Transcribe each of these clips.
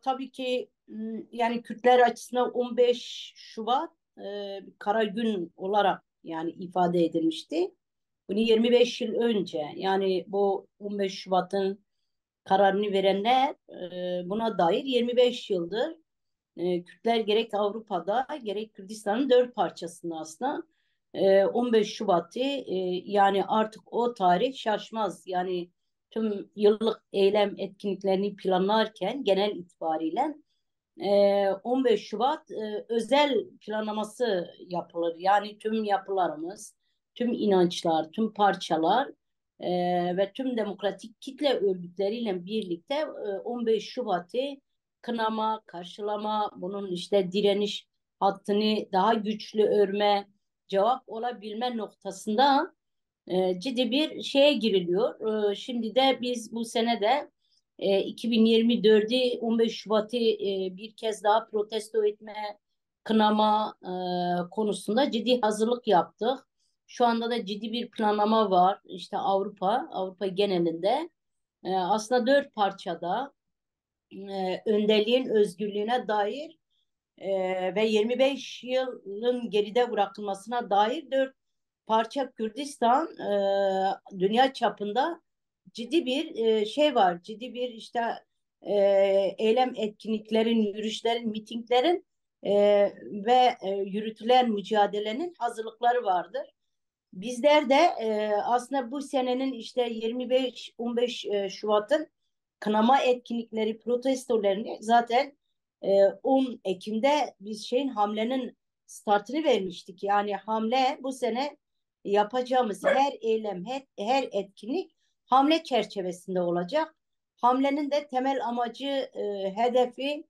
tabii ki yani Kürtler açısından 15 Şubat e, kara gün olarak yani ifade edilmişti. Bunu 25 yıl önce yani bu 15 Şubat'ın kararını verenler e, buna dair 25 yıldır e, Kürtler gerek Avrupa'da gerek Kürdistan'ın dört parçasında aslında e, 15 Şubat'ı e, yani artık o tarih şaşmaz. Yani tüm yıllık eylem etkinliklerini planlarken genel itibariyle 15 ee, Şubat e, özel planlaması yapılır. Yani tüm yapılarımız, tüm inançlar, tüm parçalar e, ve tüm demokratik kitle örgütleriyle birlikte 15 e, Şubat'ı kınama, karşılama, bunun işte direniş hattını daha güçlü örme, cevap olabilme noktasında ciddi bir şeye giriliyor. Şimdi de biz bu sene de e, 2024'ü 15 Şubat'ı e, bir kez daha protesto etme, kınama e, konusunda ciddi hazırlık yaptık. Şu anda da ciddi bir planlama var. İşte Avrupa, Avrupa genelinde e, aslında dört parçada e, önderliğin özgürlüğüne dair e, ve 25 yılın geride bırakılmasına dair dört parça Kürdistan e, dünya çapında ciddi bir e, şey var. Ciddi bir işte e, eylem etkinliklerin, yürüyüşlerin, mitinglerin e, ve e, yürütülen mücadelenin hazırlıkları vardır. Bizler de e, aslında bu senenin işte 25-15 e, Şubat'ın kınama etkinlikleri, protestolarını zaten e, 10 Ekim'de biz şeyin hamlenin startını vermiştik. Yani hamle bu sene yapacağımız her eylem, her, her etkinlik hamle çerçevesinde olacak. Hamlenin de temel amacı, e, hedefi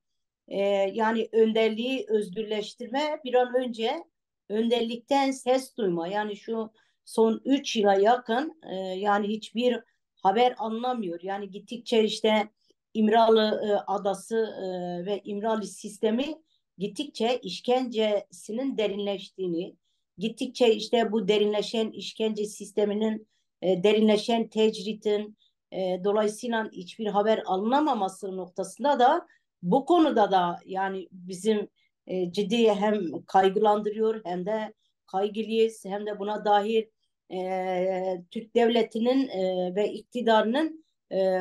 e, yani önderliği özgürleştirme bir an önce önderlikten ses duyma. Yani şu son üç yıla yakın e, yani hiçbir haber anlamıyor. Yani gittikçe işte İmralı e, adası e, ve İmralı sistemi gittikçe işkencesinin derinleştiğini, gittikçe işte bu derinleşen işkence sisteminin e, derinleşen tecritin e, dolayısıyla hiçbir haber alınamaması noktasında da bu konuda da yani bizim e, ciddi hem kaygılandırıyor hem de kaygılıyız. Hem de buna dair e, Türk devletinin e, ve iktidarının e,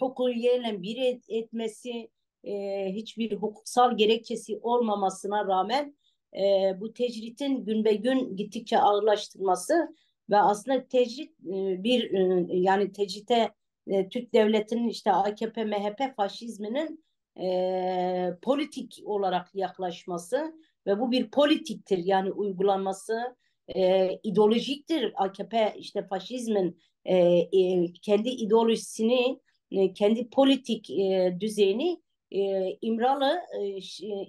hukukiyeyle bir et, etmesi e, hiçbir hukuksal gerekçesi olmamasına rağmen e, bu tecritin gün be gün gittikçe ağırlaştırması ve aslında tecrit e, bir e, yani tecrite e, Türk devletinin işte AKP, MHP faşizminin e, politik olarak yaklaşması ve bu bir politiktir yani uygulanması e, ideolojiktir. AKP işte faşizmin e, e, kendi ideolojisini, e, kendi politik e, düzeyini e, İmralı e,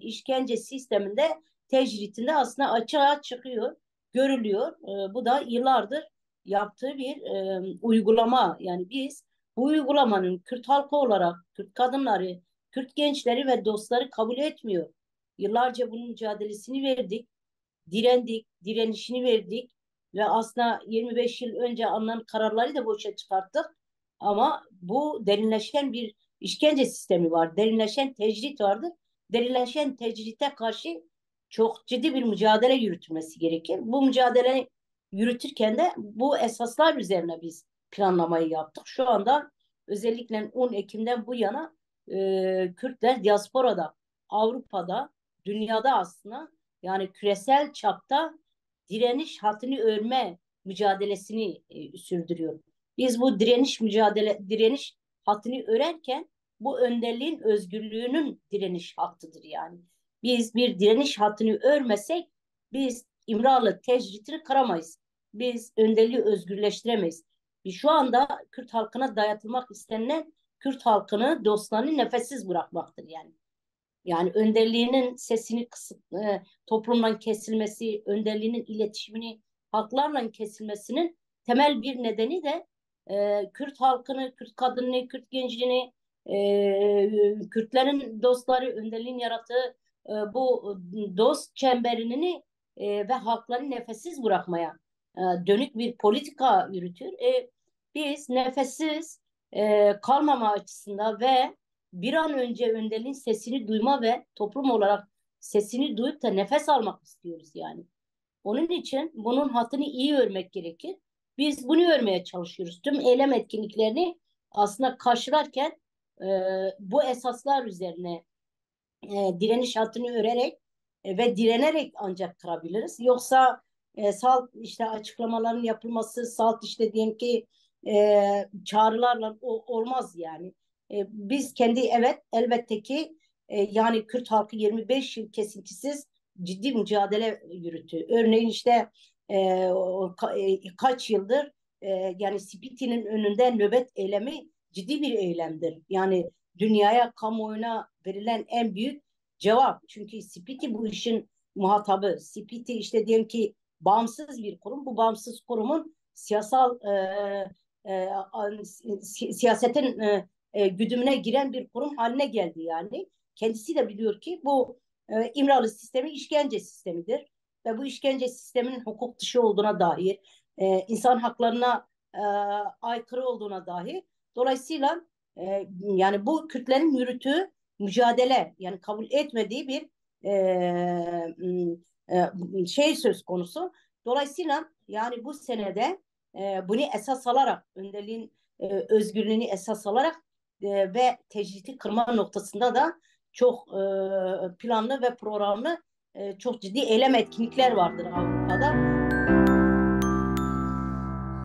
işkence sisteminde tecritinde aslında açığa çıkıyor görülüyor. E, bu da yıllardır yaptığı bir e, uygulama. Yani biz bu uygulamanın Kürt halkı olarak Kürt kadınları, Kürt gençleri ve dostları kabul etmiyor. Yıllarca bunun mücadelesini verdik, direndik, direnişini verdik ve aslında 25 yıl önce alınan kararları da boşa çıkarttık. Ama bu derinleşen bir işkence sistemi var. Derinleşen tecrit vardır. Derinleşen tecrite karşı çok ciddi bir mücadele yürütülmesi gerekir. Bu mücadeleyi yürütürken de bu esaslar üzerine biz planlamayı yaptık. Şu anda özellikle 10 Ekim'den bu yana e, Kürtler diasporada, Avrupa'da, dünyada aslında yani küresel çapta direniş hatını örme mücadelesini e, sürdürüyor. Biz bu direniş mücadele direniş hatını örerken bu önderliğin özgürlüğünün direniş hattıdır yani. Biz bir direniş hattını örmesek biz İmralı tecritini kıramayız. Biz önderliği özgürleştiremeyiz. Biz şu anda Kürt halkına dayatılmak istenilen Kürt halkını, dostlarını nefessiz bırakmaktır yani. Yani önderliğinin sesini kısıt, e, toplumdan kesilmesi, önderliğinin iletişimini halklarla kesilmesinin temel bir nedeni de e, Kürt halkını, Kürt kadını, Kürt gencini, e, Kürtlerin dostları, önderliğin yarattığı e, bu dost çemberini e, ve halkları nefessiz bırakmaya e, dönük bir politika yürütür. E, biz nefessiz e, kalmama açısından ve bir an önce önderliğin sesini duyma ve toplum olarak sesini duyup da nefes almak istiyoruz yani. Onun için bunun hatını iyi örmek gerekir. Biz bunu örmeye çalışıyoruz. Tüm eylem etkinliklerini aslında karşılarken e, bu esaslar üzerine e, direniş hatını örerek e, ve direnerek ancak kırabiliriz. Yoksa e, salt işte açıklamaların yapılması, salt işte diyelim ki e, çağrılarla o, olmaz yani. E, biz kendi evet elbette ki e, yani Kürt halkı 25 yıl kesintisiz ciddi mücadele yürüttü. Örneğin işte e, o, ka, e, kaç yıldır e, yani Spiti'nin önünde nöbet eylemi ciddi bir eylemdir. Yani dünyaya, kamuoyuna verilen en büyük cevap. Çünkü Spiti bu işin muhatabı. Spiti işte diyelim ki bağımsız bir kurum. Bu bağımsız kurumun siyasal e, e, siyasetin e, e, güdümüne giren bir kurum haline geldi yani. Kendisi de biliyor ki bu e, İmralı sistemi işkence sistemidir. Ve bu işkence sisteminin hukuk dışı olduğuna dair, e, insan haklarına e, aykırı olduğuna dair. Dolayısıyla e, yani bu Kürtlerin yürütüğü mücadele yani kabul etmediği bir e, e, şey söz konusu. Dolayısıyla yani bu senede e, bunu esas alarak önderliğin e, özgürlüğünü esas alarak e, ve tecridi kırma noktasında da çok e, planlı ve programlı e, çok ciddi eylem etkinlikler vardır Avrupa'da.